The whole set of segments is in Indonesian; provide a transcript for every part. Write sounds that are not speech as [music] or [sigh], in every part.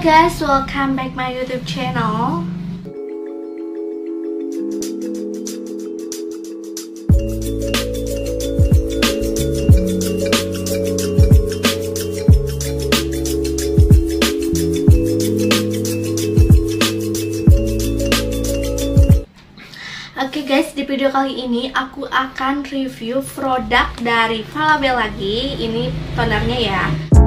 guys, welcome back my YouTube channel. Oke guys, di video kali ini aku akan review produk dari Falabel lagi. Ini tonernya ya.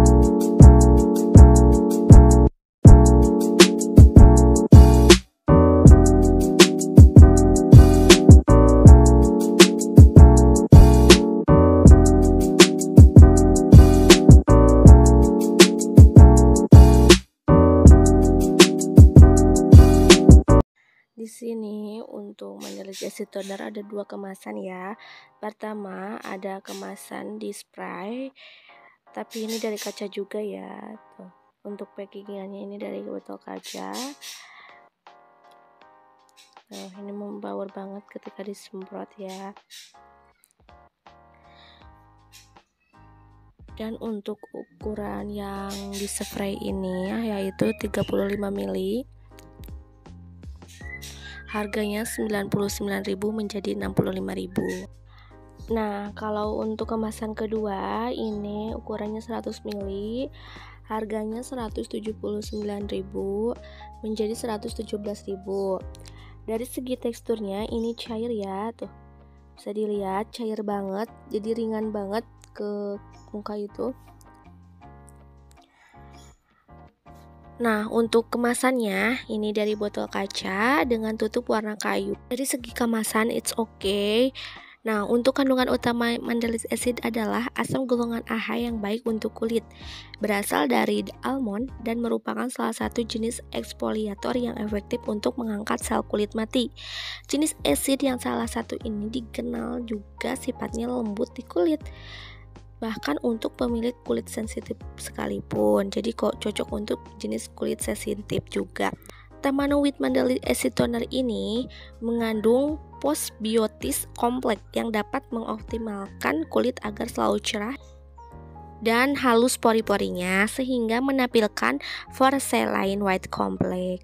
Di sini untuk mendeteksi toner ada dua kemasan ya. Pertama ada kemasan di spray, tapi ini dari kaca juga ya. Tuh, untuk packingannya ini dari botol kaca. Nah, ini membaur banget ketika disemprot ya. Dan untuk ukuran yang di spray ini ya, yaitu 35 ml harganya 99.000 menjadi 65.000 Nah, kalau untuk kemasan kedua ini ukurannya 100 ml harganya 179.000 menjadi 117.000. Dari segi teksturnya ini cair ya, tuh. Bisa dilihat cair banget, jadi ringan banget ke muka itu. Nah, untuk kemasannya ini dari botol kaca dengan tutup warna kayu. Dari segi kemasan it's okay. Nah, untuk kandungan utama mandelic acid adalah asam golongan AH yang baik untuk kulit. Berasal dari almond dan merupakan salah satu jenis eksfoliator yang efektif untuk mengangkat sel kulit mati. Jenis acid yang salah satu ini dikenal juga sifatnya lembut di kulit bahkan untuk pemilik kulit sensitif sekalipun. Jadi kok cocok untuk jenis kulit sensitif juga. Tamano with mandelic acid toner ini mengandung postbiotis kompleks yang dapat mengoptimalkan kulit agar selalu cerah dan halus pori-porinya sehingga menampilkan porcelain white complex.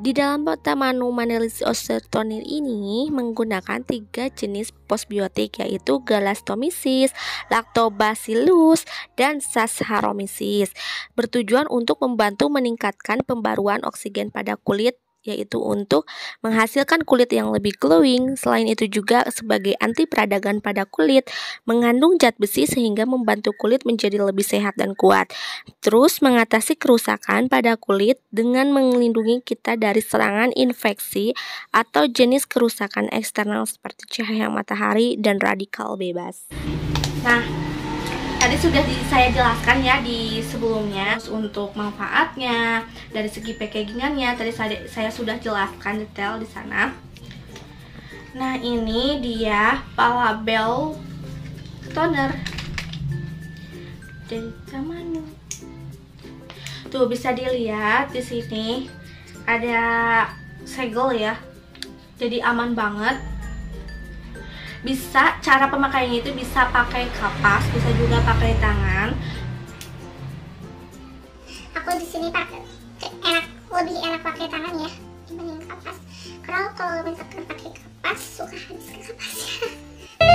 Di dalam Tamanu Manelis Osteotonil ini menggunakan tiga jenis postbiotik yaitu Galastomyces, Lactobacillus, dan Saccharomyces bertujuan untuk membantu meningkatkan pembaruan oksigen pada kulit yaitu untuk menghasilkan kulit yang lebih glowing. Selain itu juga sebagai anti peradangan pada kulit, mengandung zat besi sehingga membantu kulit menjadi lebih sehat dan kuat. Terus mengatasi kerusakan pada kulit dengan melindungi kita dari serangan infeksi atau jenis kerusakan eksternal seperti cahaya matahari dan radikal bebas. Nah, tadi sudah di, saya jelaskan ya di sebelumnya. Untuk manfaatnya dari segi packagingannya tadi saya, saya sudah jelaskan detail di sana. Nah ini dia Palabel toner. Dari Tamanu tuh bisa dilihat di sini ada segel ya. Jadi aman banget bisa cara pemakaiannya itu bisa pakai kapas bisa juga pakai tangan. Aku di sini pakai enak lebih enak pakai tangan ya dibanding kapas. Karena kalau misalkan pakai kapas suka habis ke kapasnya [laughs]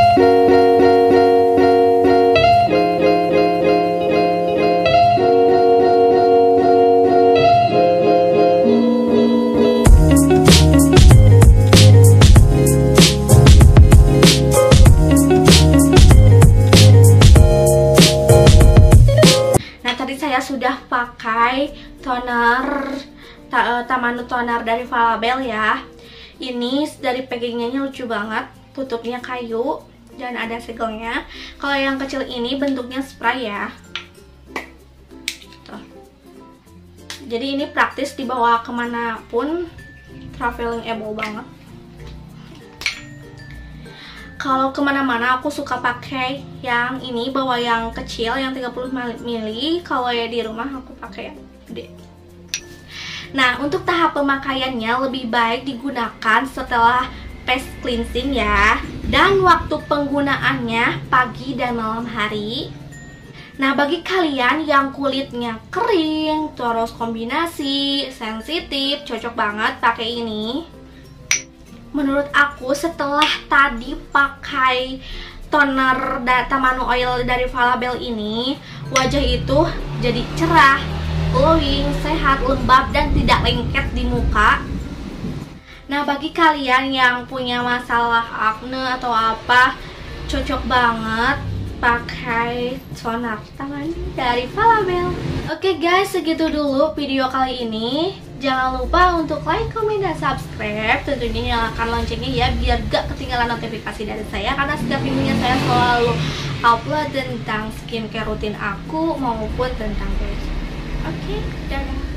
sudah pakai toner uh, Tamanu toner dari Falabel ya. Ini dari packagingnya lucu banget, tutupnya kayu dan ada segelnya. Kalau yang kecil ini bentuknya spray ya. Tuh. Jadi ini praktis dibawa ke mana pun, traveling able banget kalau ke mana-mana aku suka pakai yang ini bawa yang kecil yang 30 ml kalau ya di rumah aku pakai yang gede. Nah untuk tahap pemakaiannya lebih baik digunakan setelah face cleansing ya. Dan waktu penggunaannya pagi dan malam hari. Nah, bagi kalian yang kulitnya kering, terus kombinasi, sensitif, cocok banget pakai ini. Menurut aku setelah tadi pakai toner Tamanu Oil dari Falabel ini, wajah itu jadi cerah, glowing, sehat, lembab, dan tidak lengket di muka. Nah, bagi kalian yang punya masalah acne atau apa, cocok banget pakai toner tangan dari Falabel. Oke guys, segitu dulu video kali ini. Jangan lupa untuk like, comment, dan subscribe Tentunya nyalakan loncengnya ya Biar gak ketinggalan notifikasi dari saya Karena setiap minggunya saya selalu upload tentang skincare rutin aku Maupun tentang fashion Oke, dadah